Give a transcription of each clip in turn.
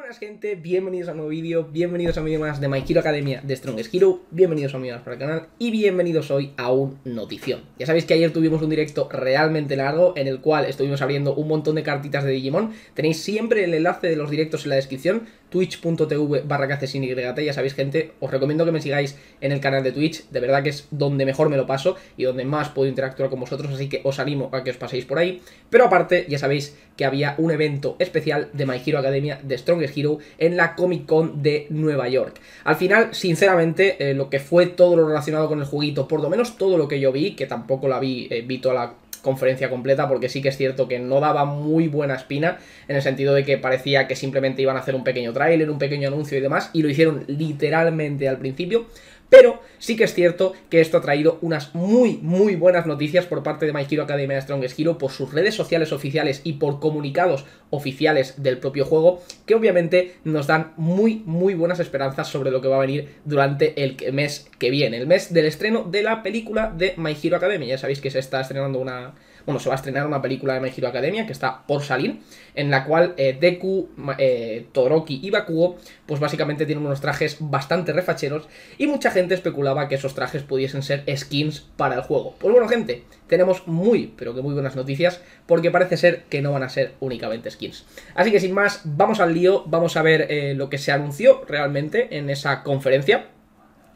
buenas gente, bienvenidos a un nuevo vídeo, bienvenidos a un vídeo más de My Hero Academia de Strongest Hero, bienvenidos a un vídeo más para el canal. Y bienvenidos hoy a un notición. Ya sabéis que ayer tuvimos un directo realmente largo en el cual estuvimos abriendo un montón de cartitas de Digimon, tenéis siempre el enlace de los directos en la descripción, twitch.tv barra ya sabéis gente, os recomiendo que me sigáis en el canal de Twitch, de verdad que es donde mejor me lo paso y donde más puedo interactuar con vosotros, así que os animo a que os paséis por ahí, pero aparte ya sabéis que había un evento especial de My Hero Academia de Strongest Hero en la Comic Con de Nueva York. Al final, sinceramente, eh, lo que fue todo lo relacionado con el juguito, por lo menos todo lo que yo vi, que tampoco la vi, eh, vi toda la conferencia completa porque sí que es cierto que no daba muy buena espina en el sentido de que parecía que simplemente iban a hacer un pequeño tráiler, un pequeño anuncio y demás y lo hicieron literalmente al principio pero sí que es cierto que esto ha traído unas muy, muy buenas noticias por parte de My Hero Academia de Strongest Hero por sus redes sociales oficiales y por comunicados oficiales del propio juego, que obviamente nos dan muy, muy buenas esperanzas sobre lo que va a venir durante el mes que viene, el mes del estreno de la película de My Hero Academia. Ya sabéis que se está estrenando una, bueno, se va a estrenar una película de My Hero Academia que está por salir, en la cual eh, Deku, eh, Toroki y Bakugo, pues básicamente tienen unos trajes bastante refacheros y mucha gente especulaba que esos trajes pudiesen ser skins para el juego. Pues bueno, gente, tenemos muy, pero que muy buenas noticias, porque parece ser que no van a ser únicamente skins. Así que sin más, vamos al lío, vamos a ver eh, lo que se anunció realmente en esa conferencia.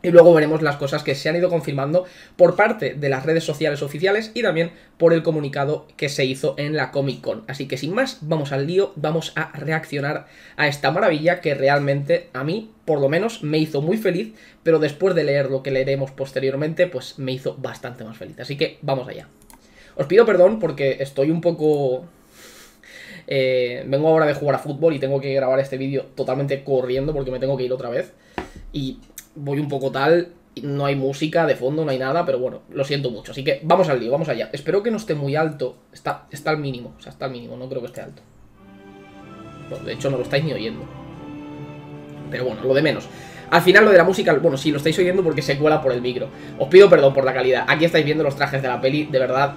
Y luego veremos las cosas que se han ido confirmando por parte de las redes sociales oficiales y también por el comunicado que se hizo en la Comic Con. Así que sin más, vamos al lío, vamos a reaccionar a esta maravilla que realmente a mí, por lo menos, me hizo muy feliz, pero después de leer lo que leeremos posteriormente, pues me hizo bastante más feliz. Así que vamos allá. Os pido perdón porque estoy un poco eh, vengo ahora de jugar a fútbol y tengo que grabar este vídeo totalmente corriendo porque me tengo que ir otra vez. Y voy un poco tal, no hay música de fondo, no hay nada, pero bueno, lo siento mucho. Así que vamos al lío, vamos allá. Espero que no esté muy alto. Está, está al mínimo, o sea, está al mínimo, no creo que esté alto. de hecho, no lo estáis ni oyendo. Pero bueno, lo de menos. Al final lo de la música, bueno, sí, lo estáis oyendo porque se cuela por el micro. Os pido perdón por la calidad. Aquí estáis viendo los trajes de la peli, de verdad,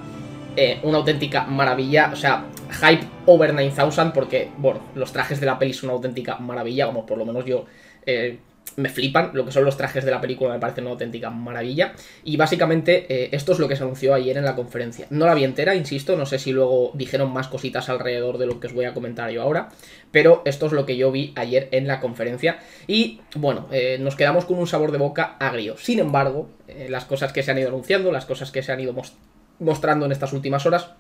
eh, una auténtica maravilla. O sea, hype over 9000 porque, bueno, los trajes de la peli son una auténtica maravilla, como por lo menos yo... Eh, me flipan, lo que son los trajes de la película me parece una auténtica maravilla. Y básicamente eh, esto es lo que se anunció ayer en la conferencia. No la vi entera, insisto, no sé si luego dijeron más cositas alrededor de lo que os voy a comentar yo ahora, pero esto es lo que yo vi ayer en la conferencia. Y bueno, eh, nos quedamos con un sabor de boca agrio. Sin embargo, eh, las cosas que se han ido anunciando, las cosas que se han ido mostrando en estas últimas horas,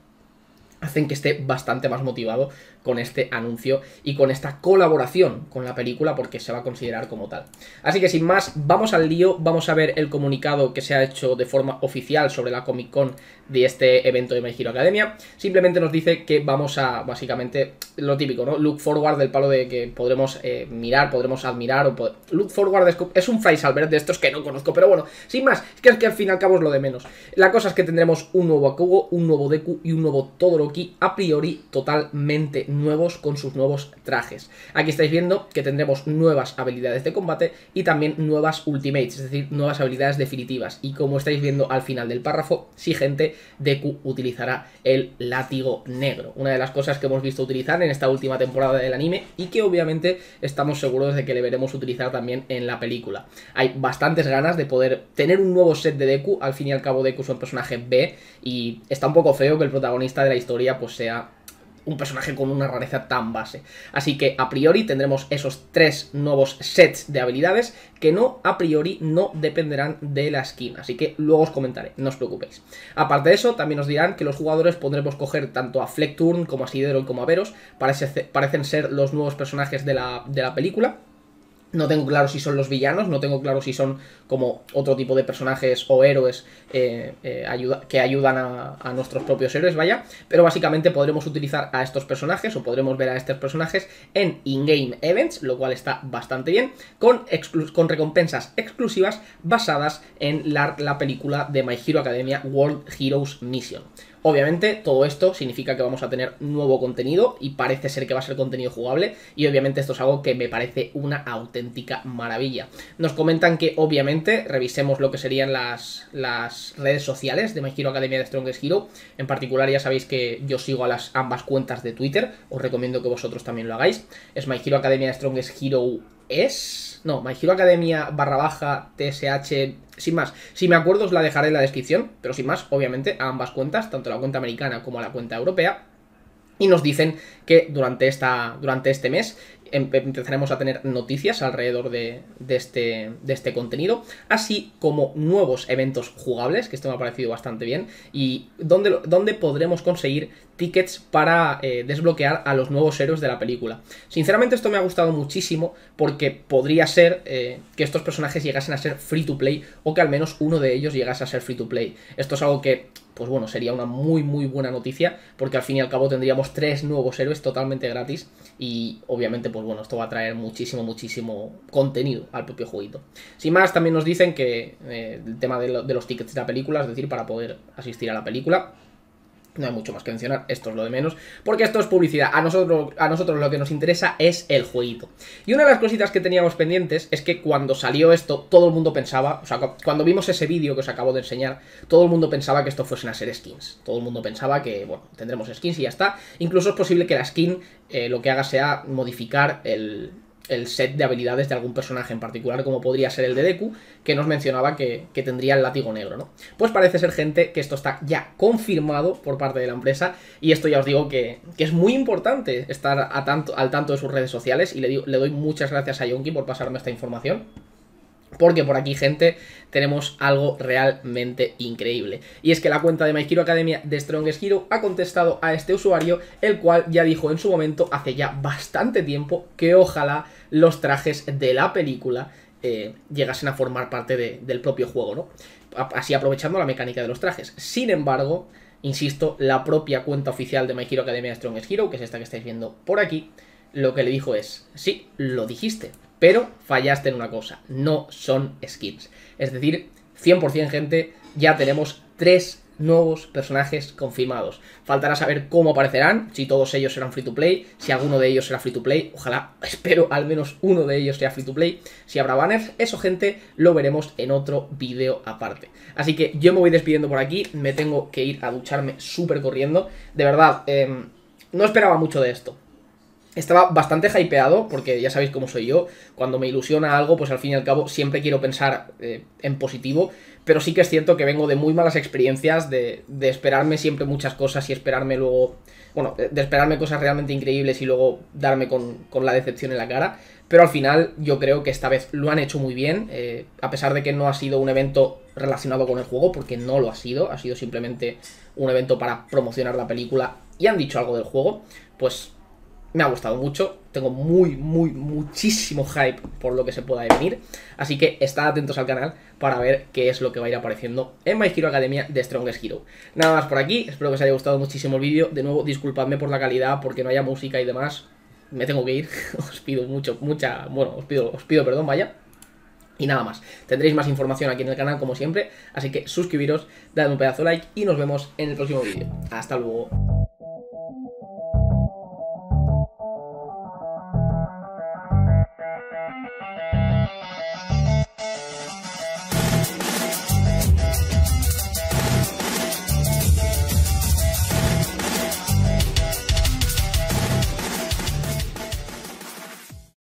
hacen que esté bastante más motivado con este anuncio y con esta colaboración con la película porque se va a considerar como tal. Así que sin más, vamos al lío, vamos a ver el comunicado que se ha hecho de forma oficial sobre la Comic Con de este evento de My Hero Academia. Simplemente nos dice que vamos a, básicamente, lo típico, ¿no? Look forward del palo de que podremos eh, mirar, podremos admirar o... Look forward es un phrase Albert de estos que no conozco, pero bueno, sin más, es que, es que al fin y al cabo es lo de menos. La cosa es que tendremos un nuevo Akugo, un nuevo Deku y un nuevo Todoroki a priori totalmente nuevos con sus nuevos trajes. Aquí estáis viendo que tendremos nuevas habilidades de combate y también nuevas ultimates, es decir, nuevas habilidades definitivas. Y como estáis viendo al final del párrafo, sí gente, Deku utilizará el látigo negro. Una de las cosas que hemos visto utilizar en esta última temporada del anime y que obviamente estamos seguros de que le veremos utilizar también en la película. Hay bastantes ganas de poder tener un nuevo set de Deku, al fin y al cabo Deku es un personaje B y está un poco feo que el protagonista de la historia pues sea un personaje con una rareza tan base. Así que a priori tendremos esos tres nuevos sets de habilidades que no, a priori, no dependerán de la skin. Así que luego os comentaré, no os preocupéis. Aparte de eso, también os dirán que los jugadores podremos coger tanto a Flecturn como a Sidero como a Veros. parecen ser los nuevos personajes de la, de la película. No tengo claro si son los villanos, no tengo claro si son como otro tipo de personajes o héroes eh, eh, que ayudan a, nuestros propios héroes, vaya. Pero básicamente podremos utilizar a estos personajes o podremos ver a estos personajes en in-game events, lo cual está bastante bien, con, con recompensas exclusivas basadas en la, la película de My Hero Academia World Heroes Mission. Obviamente, todo esto significa que vamos a tener nuevo contenido y parece ser que va a ser contenido jugable. Y obviamente esto es algo que me parece una auténtica maravilla. Nos comentan que obviamente revisemos lo que serían las, las redes sociales de My Hero Academia de Strongest Hero. En particular ya sabéis que yo sigo a las ambas cuentas de Twitter. Os recomiendo que vosotros también lo hagáis. Es My Hero Academia de Strongest Hero es... No, My Hero Academia barra baja TSH... Sin más, si me acuerdo os la dejaré en la descripción, pero sin más, obviamente, a ambas cuentas, tanto la cuenta americana como la cuenta europea. Y nos dicen que durante, esta, durante este mes Em, empezaremos a tener noticias alrededor de, este, de, este, contenido, así como nuevos eventos jugables, que esto me ha parecido bastante bien, y donde, donde podremos conseguir tickets para eh, desbloquear a los nuevos héroes de la película. Sinceramente esto me ha gustado muchísimo porque podría ser eh, que estos personajes llegasen a ser free to play o que al menos uno de ellos llegase a ser free to play. Esto es algo que pues bueno, sería una muy muy buena noticia porque al fin y al cabo tendríamos tres nuevos héroes totalmente gratis y obviamente pues bueno, esto va a traer muchísimo muchísimo contenido al propio jueguito. Sin más, también nos dicen que eh, el tema de, de los tickets de la película, es decir, para poder asistir a la película, no hay mucho más que mencionar, esto es lo de menos, porque esto es publicidad. A nosotros, a nosotros lo que nos interesa es el jueguito. Y una de las cositas que teníamos pendientes es que cuando salió esto, todo el mundo pensaba, o sea, cuando vimos ese vídeo que os acabo de enseñar, todo el mundo pensaba que esto fuesen a ser skins. Todo el mundo pensaba que, bueno, tendremos skins y ya está. Incluso es posible que la skin eh, lo que haga sea modificar el, el set de habilidades de algún personaje en particular, como podría ser el de Deku, que nos mencionaba que, tendría el látigo negro, ¿no? Pues parece ser, gente, que esto está ya confirmado por parte de la empresa, y esto ya os digo que, es muy importante estar a tanto, al tanto de sus redes sociales, y le, le doy muchas gracias a Yonki por pasarme esta información. Porque por aquí, gente, tenemos algo realmente increíble. Y es que la cuenta de My Hero Academia de Strongest Hero ha contestado a este usuario, el cual ya dijo en su momento, hace ya bastante tiempo, que ojalá los trajes de la película eh, llegasen a formar parte del propio juego, ¿no? Así aprovechando la mecánica de los trajes. Sin embargo, insisto, la propia cuenta oficial de My Hero Academia de Strongest Hero, que es esta que estáis viendo por aquí, lo que le dijo es, sí, lo dijiste, pero fallaste en una cosa, no son skins. Es decir, 100% gente, ya tenemos tres nuevos personajes confirmados. Faltará saber cómo aparecerán, si todos ellos serán free to play, si alguno de ellos será free to play, ojalá, espero al menos uno de ellos sea free to play, si habrá banners, eso gente lo veremos en otro vídeo aparte. Así que yo me voy despidiendo por aquí, me tengo que ir a ducharme súper corriendo, de verdad, em, no esperaba mucho de esto, estaba bastante hypeado, porque ya sabéis cómo soy yo, cuando me ilusiona algo, pues al fin y al cabo siempre quiero pensar eh, en positivo, pero sí que es cierto que vengo de muy malas experiencias, de, esperarme siempre muchas cosas y esperarme luego, bueno, de esperarme cosas realmente increíbles y luego darme con, con la decepción en la cara, pero al final yo creo que esta vez lo han hecho muy bien, eh, a pesar de que no ha sido un evento relacionado con el juego, porque no lo ha sido, ha sido simplemente un evento para promocionar la película y han dicho algo del juego, pues me ha gustado mucho, tengo muy, muy, muchísimo hype por lo que se pueda venir, así que estad atentos al canal para ver qué es lo que va a ir apareciendo en My Hero Academia de Strongest Hero. Nada más por aquí, espero que os haya gustado muchísimo el vídeo, de nuevo disculpadme por la calidad, porque no haya música y demás, me tengo que ir, os pido mucho, mucha, bueno, os pido, os pido perdón, vaya. Y nada más, tendréis más información aquí en el canal como siempre, así que suscribiros, dadme un pedazo de like y nos vemos en el próximo vídeo. Hasta luego.